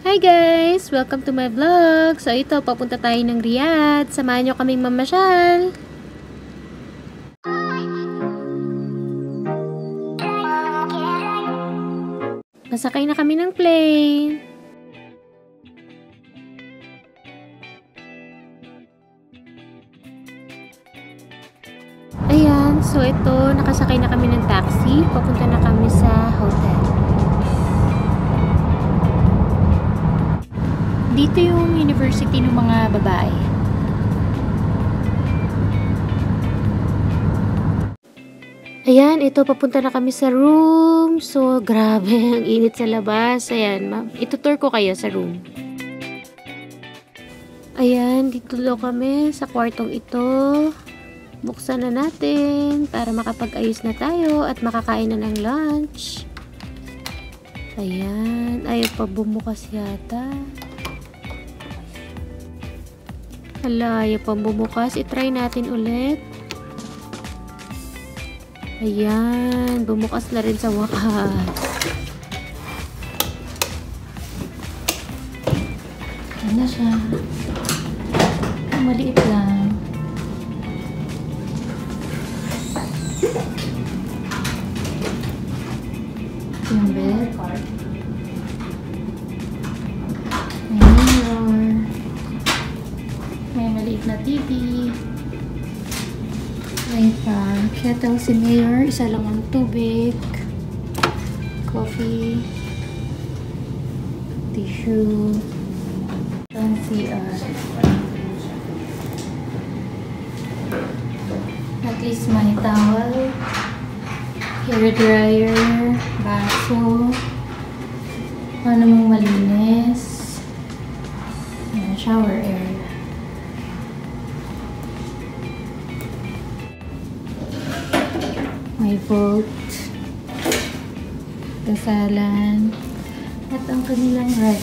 Hi guys! Welcome to my vlog! So ito, papunta tayo ng Riyadh. Samahan nyo kaming mamasyal. Masakay na kami ng plane. Ayan, so ito, nakasakay na kami ng taxi. Papunta na kami sa hotel. Dito yung university ng mga babae. Ayan, ito papunta na kami sa room. So, grabe, ang init sa labas. Ayan, ma'am. Itutour ko kayo sa room. Ayan, dito daw kami sa kwartong ito. Buksan na natin para makapag-ayos na tayo at makakain na ng lunch. Ayan, ayaw pa bumukas yata. Hala, ayaw pa bumukas. I-try natin ulit. Ayan, bumukas na rin sa wakas. Ano siya? Maliit lang. May maliit na TV. May pa kettle si Mayor. Isa lang ang tubig. Coffee. Tissue. Ang CR. At least may towel. Hair dryer. Baso. Paano mong malinis. Ayan, shower area. May vault. Kasalan. At ang kanilang ref.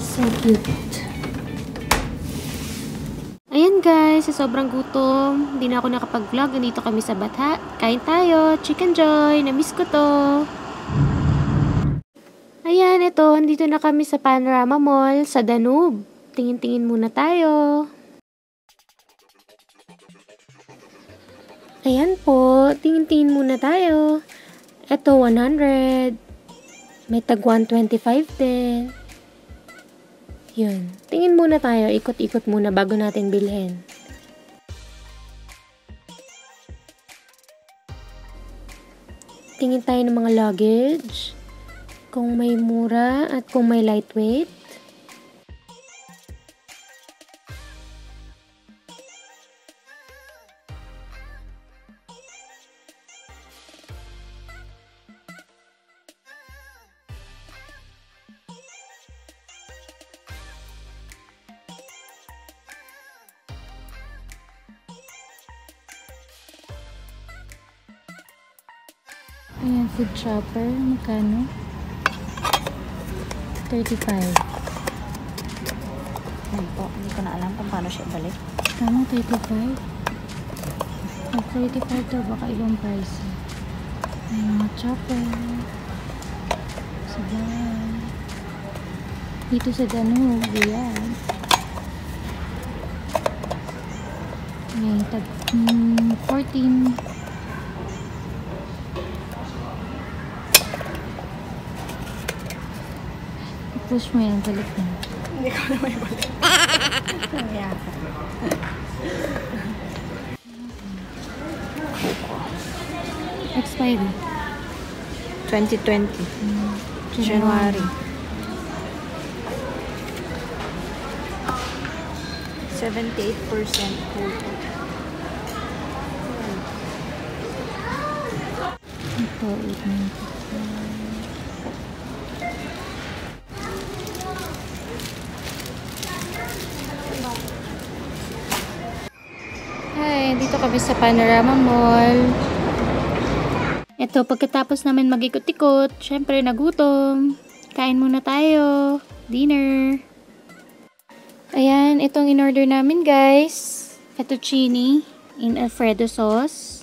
So cute. Ayan guys, sa sobrang gutom, hindi na ako nakapag-vlog. Nandito kami sa Batha. Kain tayo. Chicken Joy. Namiss ko to. Ayan, ito. Andito na kami sa Panorama Mall sa Danube. Tingin-tingin muna tayo. Ayan po. Tingin-tingin muna tayo. Ito, 100. May tag 125 din. Yun. Tingin muna tayo. Ikot-ikot muna bago natin bilhin. Tingin tayo ng mga luggage. Kung may mura at kung may lightweight. Ayan, food shopper. Magkano? 35. Yan po, hindi ko na alam kung paano siya balik. Tama, 35. Pag 35 daw, baka ibang price. May mga chopper. Sabay. Dito sa Danube, yan. May tag mm, 14. Push mo yan, balik na. Hindi ko na may balik. Kaya Expiry. 2020, January. 78% cold. Ito, 895. Hi, dito kami sa Panorama Mall. Ito, pagkatapos namin mag-ikot-ikot, syempre nagutom. Kain muna tayo. Dinner. Ayan, itong in-order namin guys. Fettuccine in Alfredo sauce.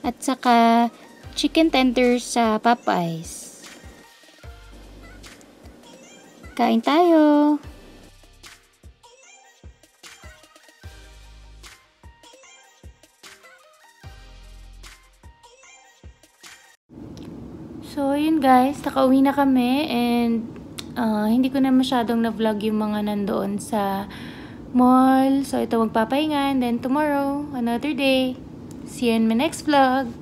At saka chicken tenders sa Popeyes. Kain tayo! So, yun guys, nakauwi na kami and ah, hindi ko na masyadong na-vlog yung mga nandoon sa mall. So, ito magpapahinga and then tomorrow, another day. See you in my next vlog.